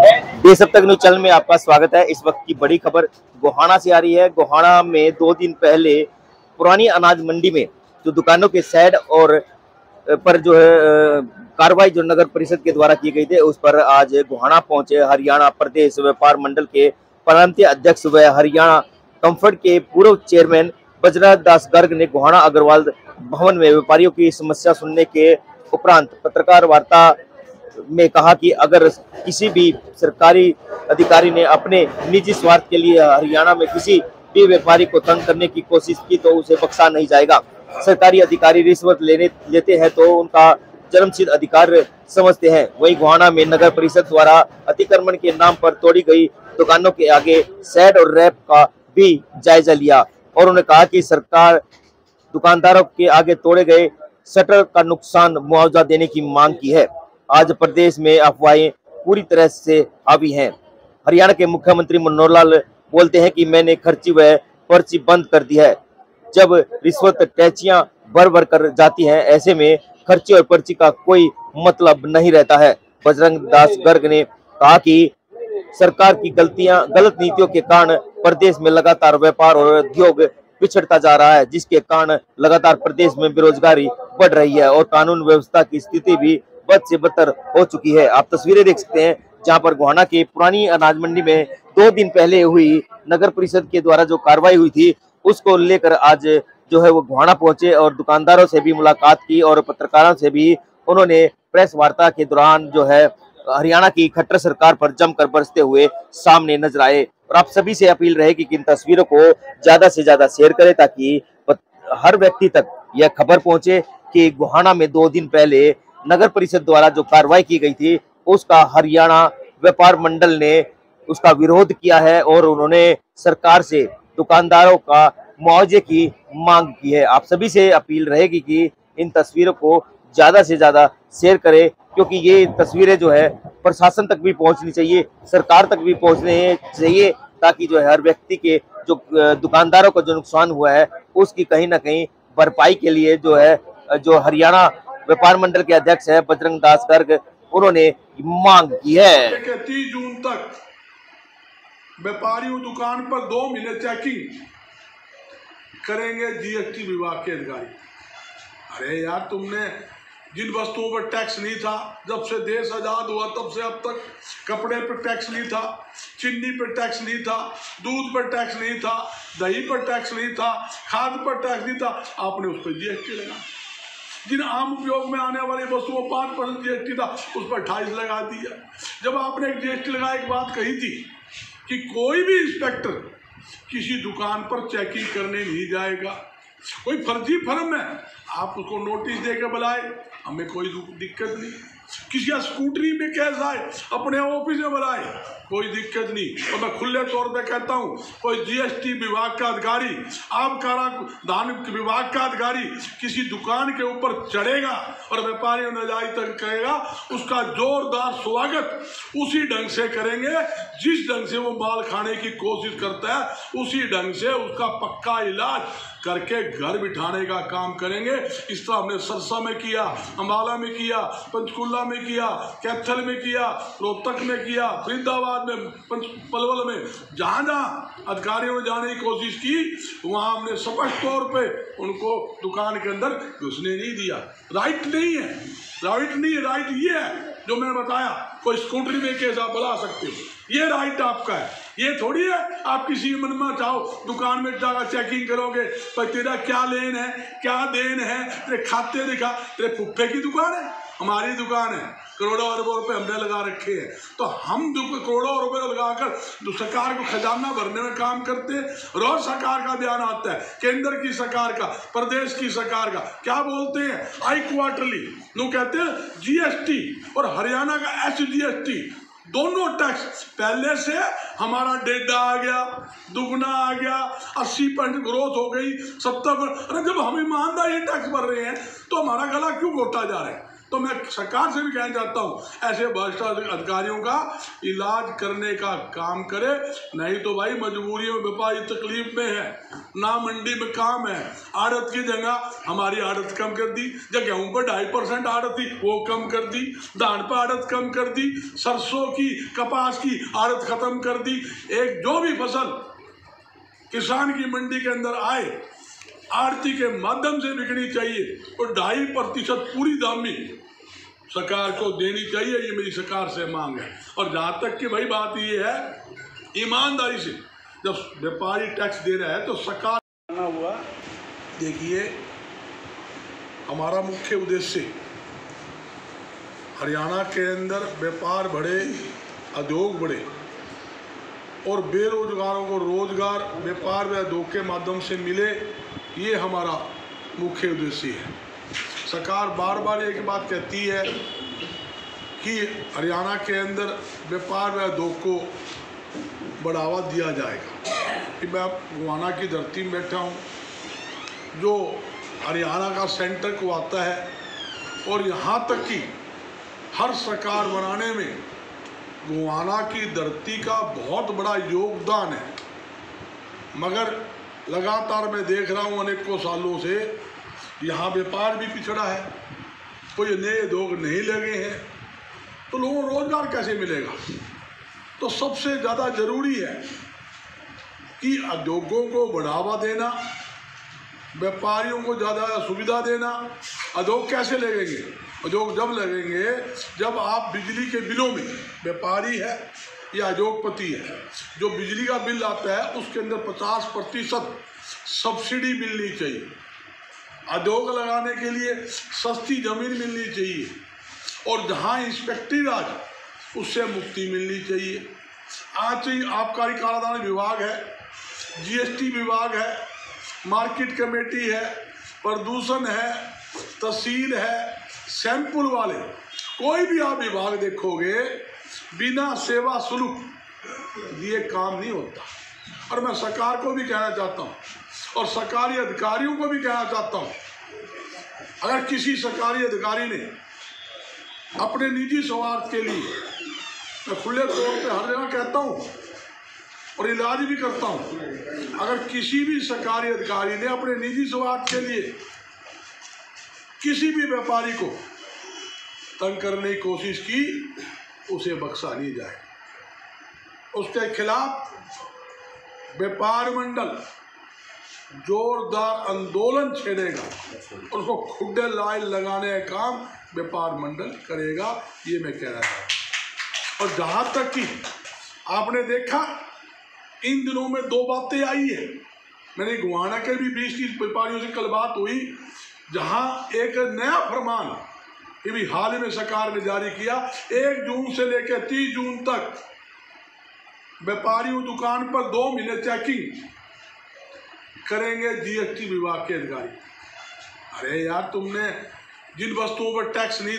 देश अब तक न्यूज़ चैनल में आपका स्वागत है। इस वक्त की बड़ी खबर गोहाना से आ रही है। गोहाना में दो दिन पहले पुरानी अनाज मंडी में जो दुकानों के साइड और पर जो है कार्रवाई जो नगर परिषद के द्वारा की गई थी, उस पर आज गोहाना पहुँचे हरियाणा प्रदेश व्यापार मंडल के प्रांतीय अध्यक्ष व हरियाणा कंफर्ट के पूर्व चेयरमैन बजरा दास गर्ग ने गोहाना अग्रवाल भवन में व्यापारियों की समस्या सुनने के उपरांत पत्रकार वार्ता में कहा कि अगर किसी भी सरकारी अधिकारी ने अपने निजी स्वार्थ के लिए हरियाणा में किसी भी व्यापारी को तंग करने की कोशिश की तो उसे बख्शा नहीं जाएगा। सरकारी अधिकारी रिश्वत लेने, लेते हैं तो उनका जन्मसिद्ध अधिकार समझते हैं। वहीं गोहाना में नगर परिषद द्वारा अतिक्रमण के नाम पर तोड़ी गई दुकानों के आगे सैड और रैप का भी जायजा लिया और उन्होंने कहा कि सरकार दुकानदारों के आगे तोड़े गए शटर का नुकसान मुआवजा देने की मांग की है। आज प्रदेश में अफवाहें पूरी तरह से हावी हैं। हरियाणा के मुख्यमंत्री मनोहर लाल बोलते हैं कि मैंने खर्ची व पर्ची बंद कर दी है। जब रिश्वत टैचियाँ भर भर कर जाती हैं, ऐसे में खर्ची और पर्ची का कोई मतलब नहीं रहता है। बजरंग दास गर्ग ने कहा कि सरकार की गलतियाँ, गलत नीतियों के कारण प्रदेश में लगातार व्यापार और उद्योग पिछड़ता जा रहा है, जिसके कारण लगातार प्रदेश में बेरोजगारी बढ़ रही है और कानून व्यवस्था की स्थिति भी बद से बदतर हो चुकी है। आप तस्वीरें देख सकते हैं, जहाँ पर गोहाना की पुरानी अनाज मंडी में दो दिन पहले हुई नगर परिषद के द्वारा जो कार्रवाई हुई थी, उसको लेकर आज जो है वो गोहाना पहुँचे और दुकानदारों से भी मुलाकात की और पत्रकारों से भी उन्होंने प्रेस वार्ता के दौरान जो है हरियाणा की खट्टर सरकार पर जमकर बरसते हुए सामने नज़र आए। और आप सभी से अपील रहेगी कि इन तस्वीरों को ज़्यादा से ज़्यादा शेयर करें ताकि हर व्यक्ति तक यह खबर पहुँचे कि गोहाना में दो दिन पहले नगर परिषद द्वारा जो कार्रवाई की गई थी, उसका हरियाणा व्यापार मंडल ने उसका विरोध किया है और उन्होंने सरकार से दुकानदारों का मुआवजे की मांग की है। आप सभी से अपील रहेगी कि इन तस्वीरों को ज़्यादा से ज़्यादा शेयर करें, क्योंकि ये तस्वीरें जो है, प्रशासन तक भी पहुंचनी चाहिए, सरकार तक भी पहुँचने चाहिए, ताकि जो है, हर व्यक्ति के जो दुकानदारों का जो नुकसान हुआ है, उसकी कहीं ना कहीं भरपाई के लिए जो है, जो हरियाणा व्यापार मंडल के अध्यक्ष है बजरंग दास गर्ग। उन्होंने मांग की है। तीस जून तक व्यापारियों दुकान पर दो महीने चेकिंग करेंगे जीएसटी विभाग के अधिकारी। अरे यार, तुमने जिन वस्तुओं पर टैक्स नहीं था, जब से देश आज़ाद हुआ, तब से अब तक कपड़े पर टैक्स नहीं था, चीनी पर टैक्स नहीं था, दूध पर टैक्स नहीं था, दही पर टैक्स नहीं था, खाद पर टैक्स नहीं था, आपने उस पर जीएसटी लगा जिन आम उपयोग में आने वाली वस्तुओं पाँच परसेंट जी एस टी था उस पर अट्ठाईस लगा दिया। जब आपने एक जी एस टी लगा एक बात कही थी कि कोई भी इंस्पेक्टर किसी दुकान पर चेकिंग करने नहीं जाएगा। कोई फर्जी फर्म है, आप उसको नोटिस देकर बुलाए। हमें कोई दिक्कत नहीं। किसी स्कूटरी में केस आए अपने ऑफ़िस में बुलाए कोई दिक्कत नहीं। और मैं खुले तौर पे कहता हूँ, कोई जीएसटी विभाग का अधिकारी आबकारा धान विभाग का अधिकारी किसी दुकान के ऊपर चढ़ेगा और व्यापारी नजायज तक करेगा, उसका जोरदार स्वागत उसी ढंग से करेंगे जिस ढंग से वो माल खाने की कोशिश करता है, उसी ढंग से उसका पक्का इलाज करके घर बिठाने का काम करेंगे। इस तरह हमने सरसा में किया, अम्बाला में किया, पंचकुला में किया, कैथल में किया, रोहतक में किया, फरीदाबाद में पलवल में। जहाँ जहाँ अधिकारियों ने जाने की कोशिश की, वहाँ हमने स्पष्ट तौर पे उनको दुकान के अंदर घुसने नहीं दिया। राइट नहीं है। राइट नहीं है। राइट ये है जो मैंने बताया, कोई स्कूटरी में केस आप बुला सकते हो। ये राइट आपका है। ये थोड़ी है, आप किसी मन में चाहो दुकान में जाकर चेकिंग करोगे पर तेरा क्या लेन है, क्या देन है, तेरे खाते दिखा, तेरे फुफ्फे की दुकान है, हमारी दुकान है, करोड़ों अरबों रुपए हमने लगा रखे हैं। तो हम करोड़ों रुपए लगाकर सरकार को खजाना भरने में काम करते हैं रोज सरकार का बयान आता है, केंद्र की सरकार का, प्रदेश की सरकार का। क्या बोलते हैं? आई क्वार्टरली लोग कहते हैं जीएसटी और हरियाणा का एच जीएसटी दोनों टैक्स पहले से हमारा डेढ़ा आ गया, दुगना आ गया, अस्सी परसेंट ग्रोथ हो गई, सत्तर अरे जब हम ईमानदारी टैक्स भर रहे हैं तो हमारा गला क्यों घोटा जा रहा है? तो मैं सरकार से भी कहना चाहता हूँ, ऐसे भ्रष्ट अधिकारियों का इलाज करने का काम करे। नहीं तो भाई मजबूरी में व्यापारी तकलीफ़ में है, ना मंडी में काम है। आड़त की जगह हमारी आड़त कम कर दी, जब गेहूँ पर ढाई परसेंट आड़त थी, वो कम कर दी। धान पर आड़त कम कर दी, सरसों की, कपास की आड़त खत्म कर दी। एक जो भी फ़सल किसान की मंडी के अंदर आए आरती के माध्यम से बिकनी चाहिए और ढाई प्रतिशत पूरी दामी सरकार को देनी चाहिए, ये मेरी सरकार से मांग है। और जहाँ तक कि भाई बात ये है, ईमानदारी से जब व्यापारी टैक्स दे रहा है तो सरकार हुआ, देखिए, हमारा मुख्य उद्देश्य, हरियाणा के अंदर व्यापार बढ़े, उद्योग बढ़े, और बेरोजगारों को रोज़गार व्यापार व उद्योग के माध्यम से मिले ये हमारा मुख्य उद्देश्य है। सरकार बार बार एक बात कहती है कि हरियाणा के अंदर व्यापार व उद्योग को बढ़ावा दिया जाएगा। कि मैं गुवाना की धरती में बैठा हूँ, जो हरियाणा का सेंटर को आता है और यहाँ तक कि हर सरकार बनाने में गुवाना की धरती का बहुत बड़ा योगदान है। मगर लगातार मैं देख रहा हूँ अनेकों सालों से यहाँ व्यापार भी पिछड़ा है, कोई नए उद्योग नहीं लगे हैं तो लोगों को रोज़गार कैसे मिलेगा? तो सबसे ज़्यादा ज़रूरी है कि उद्योगों को बढ़ावा देना, व्यापारियों को ज़्यादा सुविधा देना। उद्योग कैसे लगेंगे? उद्योग जब लगेंगे, जब आप बिजली के बिलों में व्यापारी है या उद्योगपति है, जो बिजली का बिल आता है, उसके अंदर पचास प्रतिशत सब्सिडी मिलनी चाहिए। उद्योग लगाने के लिए सस्ती ज़मीन मिलनी चाहिए और जहाँ इंस्पेक्टरी राज उससे मुक्ति मिलनी चाहिए। आज ही आबकारी काराधान विभाग है, जीएसटी विभाग है, मार्केट कमेटी है, प्रदूषण है, तहसील है, सैंपल वाले, कोई भी आप विभाग देखोगे बिना सेवा शुल्क दिए काम नहीं होता। और मैं सरकार को भी कहना चाहता हूँ, और सरकारी अधिकारियों को भी कहना चाहता हूँ, अगर किसी सरकारी अधिकारी ने अपने निजी स्वार्थ के लिए, मैं खुले तौर पे हर जगह कहता हूँ, और इलाज भी करता हूँ, अगर किसी भी सरकारी अधिकारी ने अपने निजी स्वार्थ के लिए किसी भी व्यापारी को तंग करने की कोशिश की उसे बख्शा नहीं जाए। उसके खिलाफ व्यापार मंडल जोरदार आंदोलन छेड़ेगा, उसको खुडे लाइन लगाने का काम व्यापार मंडल करेगा, ये मैं कह रहा था और जहाँ तक कि आपने देखा, इन दिनों में दो बातें आई है। मैंने गुआना के भी बीस तीस व्यापारियों से कल बात हुई, जहाँ एक नया फरमान ये भी हाल ही में सरकार ने जारी किया। एक जून से लेकर तीस जून तक व्यापारियों दुकान पर दो महीने चेकिंग करेंगे जीएसटी विभाग के अधिकारी। अरे यार, तुमने जिन वस्तुओं पर टैक्स नहीं